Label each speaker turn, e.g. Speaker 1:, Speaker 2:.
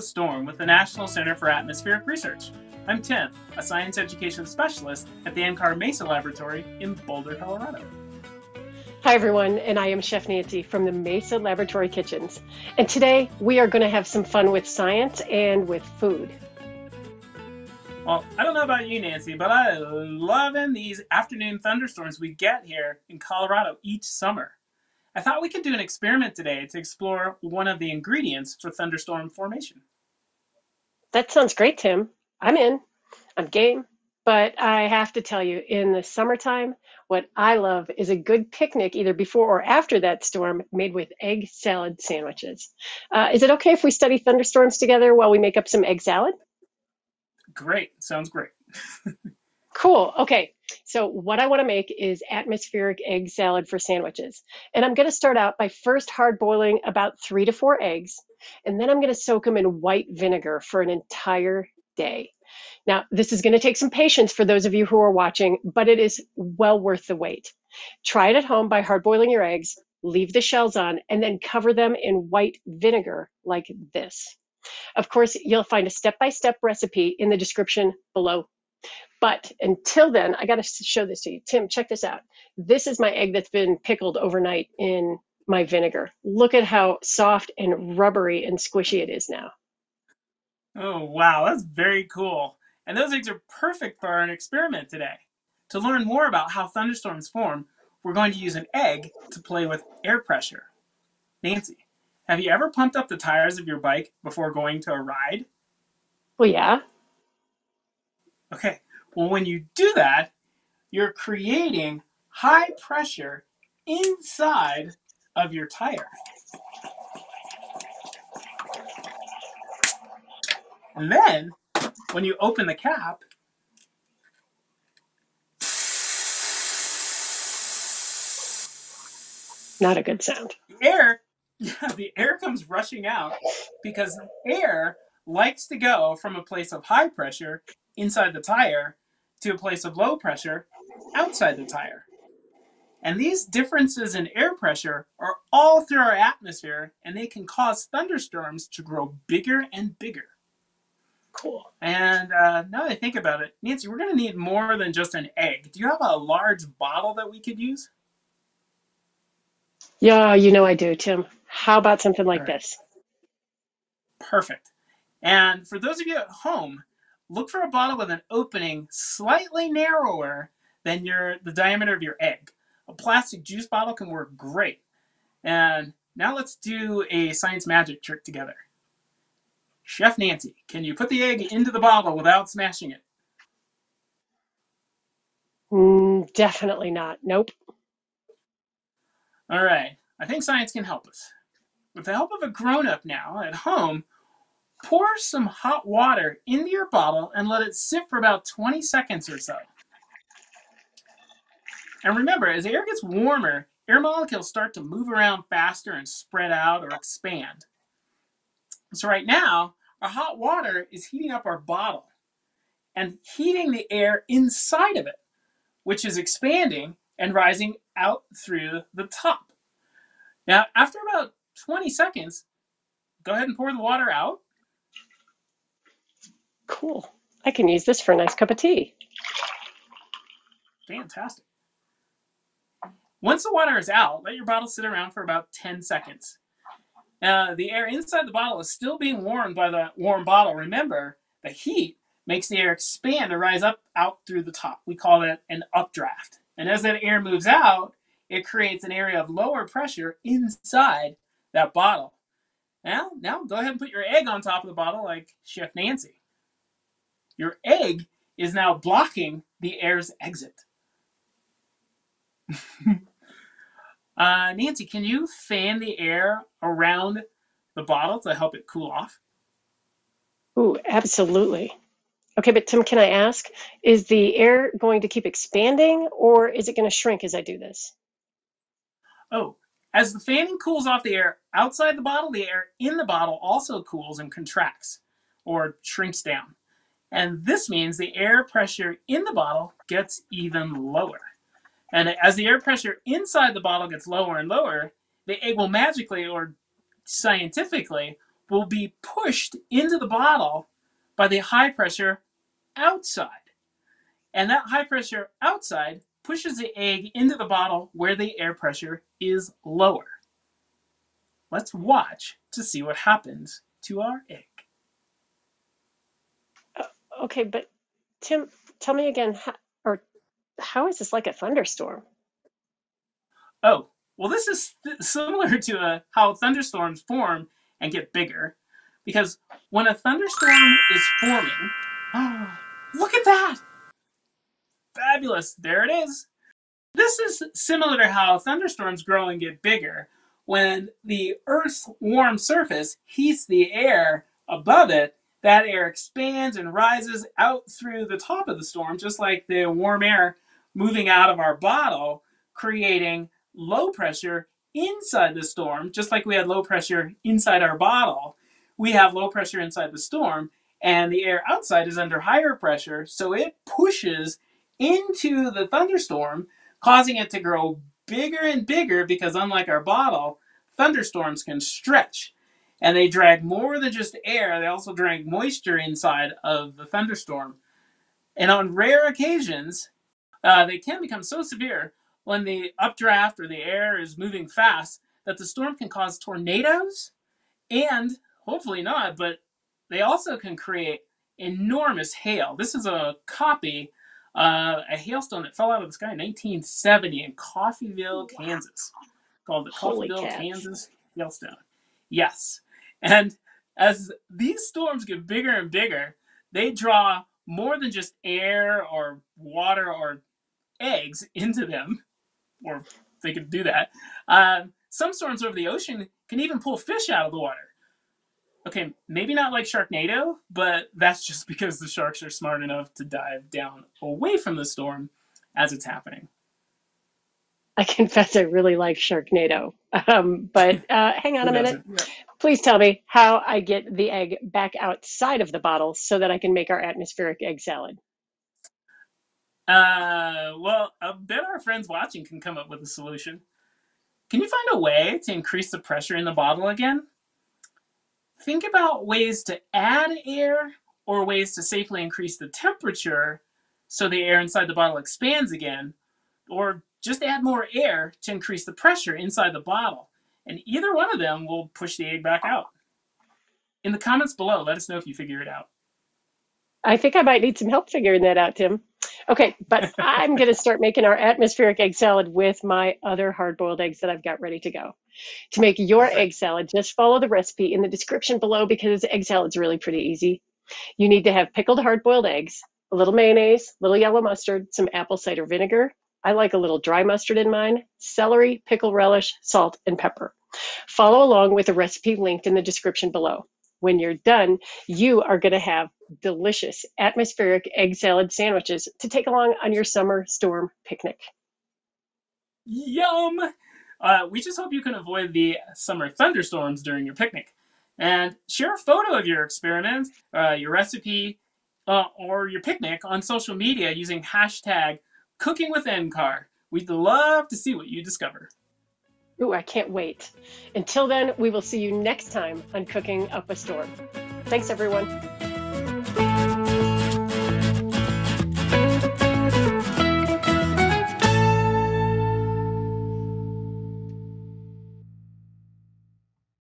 Speaker 1: Storm with the National Center for Atmospheric Research. I'm Tim, a science education specialist at the NCAR Mesa Laboratory in Boulder, Colorado.
Speaker 2: Hi, everyone, and I am Chef Nancy from the Mesa Laboratory Kitchens. And today we are going to have some fun with science and with food.
Speaker 1: Well, I don't know about you, Nancy, but I love in these afternoon thunderstorms we get here in Colorado each summer. I thought we could do an experiment today to explore one of the ingredients for thunderstorm formation.
Speaker 2: That sounds great, Tim. I'm in. I'm game. But I have to tell you, in the summertime, what I love is a good picnic either before or after that storm made with egg salad sandwiches. Uh, is it okay if we study thunderstorms together while we make up some egg salad?
Speaker 1: Great. Sounds great.
Speaker 2: Cool. Okay. So, what I want to make is atmospheric egg salad for sandwiches. And I'm going to start out by first hard boiling about three to four eggs. And then I'm going to soak them in white vinegar for an entire day. Now, this is going to take some patience for those of you who are watching, but it is well worth the wait. Try it at home by hard boiling your eggs, leave the shells on, and then cover them in white vinegar like this. Of course, you'll find a step by step recipe in the description below but until then, I got to show this to you. Tim, check this out. This is my egg that's been pickled overnight in my vinegar. Look at how soft and rubbery and squishy it is now.
Speaker 1: Oh, wow, that's very cool. And those eggs are perfect for an experiment today. To learn more about how thunderstorms form, we're going to use an egg to play with air pressure. Nancy, have you ever pumped up the tires of your bike before going to a ride?
Speaker 2: Well, yeah.
Speaker 1: Okay, well, when you do that, you're creating high pressure inside of your tire. And then, when you open the cap,
Speaker 2: not a good sound.
Speaker 1: The air, yeah, the air comes rushing out because air likes to go from a place of high pressure inside the tire to a place of low pressure outside the tire. And these differences in air pressure are all through our atmosphere, and they can cause thunderstorms to grow bigger and bigger.
Speaker 2: Cool.
Speaker 1: And uh, now that I think about it, Nancy, we're going to need more than just an egg. Do you have a large bottle that we could use?
Speaker 2: Yeah, you know I do, Tim. How about something like right. this?
Speaker 1: Perfect. And for those of you at home, look for a bottle with an opening slightly narrower than your the diameter of your egg. A plastic juice bottle can work great. And now let's do a science magic trick together. Chef Nancy, can you put the egg into the bottle without smashing it?
Speaker 2: Mm, definitely not. Nope.
Speaker 1: All right. I think science can help us. With the help of a grown up now at home, Pour some hot water into your bottle and let it sit for about 20 seconds or so. And remember, as air gets warmer, air molecules start to move around faster and spread out or expand. So right now, our hot water is heating up our bottle and heating the air inside of it, which is expanding and rising out through the top. Now, after about 20 seconds, go ahead and pour the water out
Speaker 2: Cool. I can use this for a nice cup of tea.
Speaker 1: Fantastic. Once the water is out, let your bottle sit around for about 10 seconds. Uh, the air inside the bottle is still being warmed by the warm bottle. Remember, the heat makes the air expand and rise up out through the top. We call that an updraft. And as that air moves out, it creates an area of lower pressure inside that bottle. Now, now go ahead and put your egg on top of the bottle like Chef Nancy. Your egg is now blocking the air's exit. uh, Nancy, can you fan the air around the bottle to help it cool off?
Speaker 2: Ooh, absolutely. Okay, but Tim, can I ask, is the air going to keep expanding or is it going to shrink as I do this?
Speaker 1: Oh, as the fanning cools off the air outside the bottle, the air in the bottle also cools and contracts or shrinks down. And this means the air pressure in the bottle gets even lower. And as the air pressure inside the bottle gets lower and lower, the egg will magically or scientifically will be pushed into the bottle by the high pressure outside. And that high pressure outside pushes the egg into the bottle where the air pressure is lower. Let's watch to see what happens to our egg.
Speaker 2: Okay, but Tim, tell me again, how, or how is this like a thunderstorm?
Speaker 1: Oh, well, this is th- similar to uh, how thunderstorms form and get bigger. Because when a thunderstorm is forming, oh, look at that! Fabulous, there it is. This is similar to how thunderstorms grow and get bigger. When the Earth's warm surface heats the air above it, that air expands and rises out through the top of the storm, just like the warm air moving out of our bottle, creating low pressure inside the storm, just like we had low pressure inside our bottle. We have low pressure inside the storm, and the air outside is under higher pressure, so it pushes into the thunderstorm, causing it to grow bigger and bigger because, unlike our bottle, thunderstorms can stretch and they drag more than just air, they also drag moisture inside of the thunderstorm. And on rare occasions, uh, they can become so severe when the updraft or the air is moving fast that the storm can cause tornadoes and hopefully not, but they also can create enormous hail. This is a copy, uh, a hailstone that fell out of the sky in 1970 in Coffeyville, Kansas, called the
Speaker 2: Holy
Speaker 1: Coffeyville,
Speaker 2: cats.
Speaker 1: Kansas hailstone. Yes. And as these storms get bigger and bigger, they draw more than just air or water or eggs into them, or they could do that. Um, some storms over the ocean can even pull fish out of the water. Okay, maybe not like Sharknado, but that's just because the sharks are smart enough to dive down away from the storm as it's happening.
Speaker 2: I confess I really like Sharknado. Um, but uh, hang on a minute. Please tell me how I get the egg back outside of the bottle so that I can make our atmospheric egg salad.
Speaker 1: Uh, well, I bet our friends watching can come up with a solution. Can you find a way to increase the pressure in the bottle again? Think about ways to add air or ways to safely increase the temperature so the air inside the bottle expands again, or just add more air to increase the pressure inside the bottle. And either one of them will push the egg back out. In the comments below, let us know if you figure it out.
Speaker 2: I think I might need some help figuring that out, Tim. Okay, but I'm going to start making our atmospheric egg salad with my other hard boiled eggs that I've got ready to go. To make your egg salad, just follow the recipe in the description below because egg salad's really pretty easy. You need to have pickled hard boiled eggs, a little mayonnaise, a little yellow mustard, some apple cider vinegar. I like a little dry mustard in mine, celery, pickle relish, salt, and pepper. Follow along with the recipe linked in the description below. When you're done, you are going to have delicious atmospheric egg salad sandwiches to take along on your summer storm picnic.
Speaker 1: Yum! Uh, we just hope you can avoid the summer thunderstorms during your picnic. And share a photo of your experiment, uh, your recipe, uh, or your picnic on social media using hashtag cooking with NCAR. We'd love to see what you discover.
Speaker 2: Ooh, I can't wait. Until then, we will see you next time on Cooking Up a Storm. Thanks, everyone.